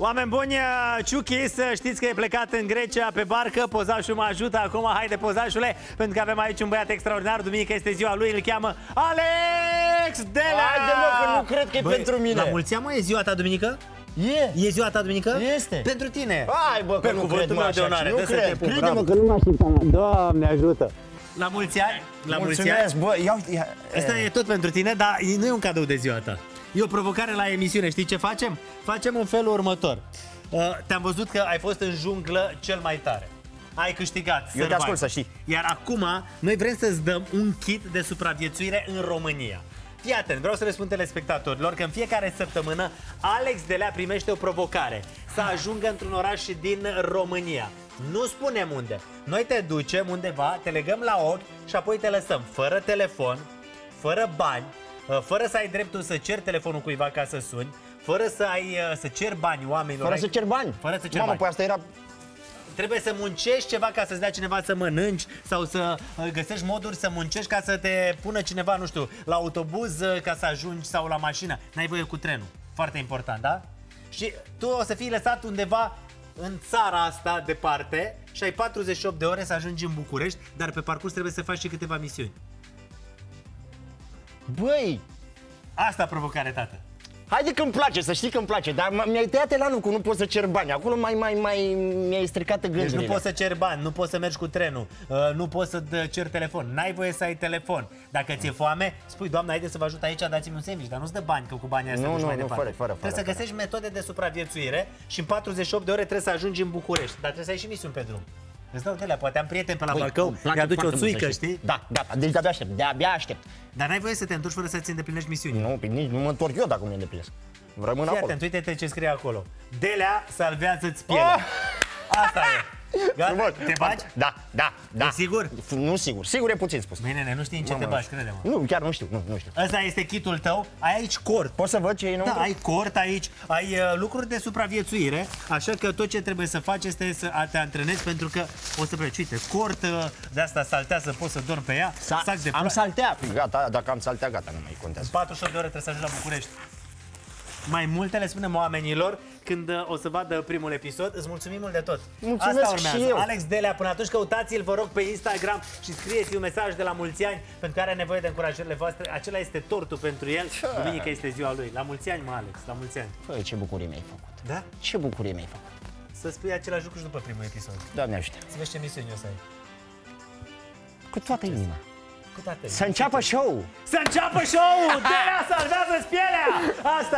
Oameni buni, Ciuchis, știți că e plecat în Grecia pe barcă, pozașul mă ajută acum, haide pozașule, pentru că avem aici un băiat extraordinar, duminică este ziua lui, îl cheamă Alex Delea! Haide mă, că nu cred că e pentru mine. La mulți ani, mă, e ziua ta duminică? E. E ziua ta duminică? Este. Pentru tine. Hai bă, că Pe nu cuvântul cred, mă, meu de așa, onoare, nu dă să te cred. pup, Crede-mă bravo. că nu mă așteptam. Doamne ajută! La mulți ani, la mulți ani. Mulțumesc, bă, iau... ia- Asta e tot pentru tine, dar nu e un cadou de ziua ta. E o provocare la emisiune. Știi ce facem? Facem în felul următor. Uh, te-am văzut că ai fost în junglă cel mai tare. Ai câștigat. te survive. ascult, să știi. Iar acum, noi vrem să-ți dăm un kit de supraviețuire în România. Fii atent, vreau să le spun telespectatorilor că în fiecare săptămână Alex Delea primește o provocare să ajungă într-un oraș din România. Nu spunem unde. Noi te ducem undeva, te legăm la ochi și apoi te lăsăm fără telefon, fără bani, uh, fără să ai dreptul să ceri telefonul cuiva ca să suni, fără să ai uh, să ceri bani oamenilor. Fără Ai- să cer bani. Fără să cer Mamă, bani. păi asta era... Trebuie să muncești ceva ca să-ți dea cineva să mănânci sau să uh, găsești moduri să muncești ca să te pună cineva, nu știu, la autobuz uh, ca să ajungi sau la mașină. N-ai voie cu trenul. Foarte important, da? Și tu o să fii lăsat undeva în țara asta departe și ai 48 de ore să ajungi în București, dar pe parcurs trebuie să faci și câteva misiuni. Băi, Asta provocare, tată. haide că îmi place, să știi că îmi place, dar m- mi-ai tăiat elanul cu nu pot să cer bani. Acolo mai, mai, mai mi-ai stricat Deci gândurile. nu poți să ceri bani, nu poți să mergi cu trenul, uh, nu poți să dă- ceri telefon, n-ai voie să ai telefon. Dacă ți-e foame, spui, doamne, haide să vă ajut aici, dați-mi un sandwich, dar nu-ți dă bani, că cu banii ăsta Nu, duci nu, mai nu, departe. fără, fără, trebuie fără, să găsești metode de supraviețuire și în 48 de ore trebuie să ajungi în București, dar trebuie să ai și misiuni pe drum. Îți dau de alea, poate am prieteni pe la Băi, Bacău, îmi place mi-aduci o foarte mult să țuică, știi. știi? Da, gata, deci de-abia aștept, de-abia aștept. Dar n-ai voie să te întorci fără să-ți îndeplinești misiunile. Nu, pe nici nu mă întorc eu dacă nu îndeplinesc. Rămân Fii acolo. atent, uite-te ce scrie acolo. Delea salvează-ți pielea. Ah! Asta e. Gata? Frumos. Te bagi? Da, da, da. E sigur? F- Nu sigur, sigur e puțin spus. Bine, ne, nu știi în ce te Mamă. bagi, crede-mă. Nu, chiar nu știu, nu, nu știu. Ăsta este kitul tău, ai aici cort. Poți să văd ce e Da, înăuntru? ai cort aici, ai uh, lucruri de supraviețuire, așa că tot ce trebuie să faci este să a- te antrenezi pentru că o să pleci. Uite, cort uh, de asta saltează, poți să dormi pe ea, Sa- sac de am pla- saltea. Gata, dacă am saltea, gata, nu mai contează. 48 de ore trebuie să ajungi la București. Mai multe le spunem oamenilor când uh, o să vadă primul episod. Îți mulțumim mult de tot. Mulțumesc Asta urmează. și eu. Alex Delea, până atunci căutați-l, vă rog, pe Instagram și scrieți un mesaj de la mulți ani pentru că are nevoie de încurajările voastre. Acela este tortul pentru el. Duminică este ziua lui. La mulți ani, mă, Alex, la mulți ani. Păi, ce bucurie mi-ai făcut. Da? Ce bucurie mi-ai făcut. Să spui același lucru și după primul episod. Doamne ajută. Să vezi ce misiuni o să ai. Cu toată inima. Cu toate. Să înceapă show! Să înceapă show-ul! De la salvează-ți pielea! Asta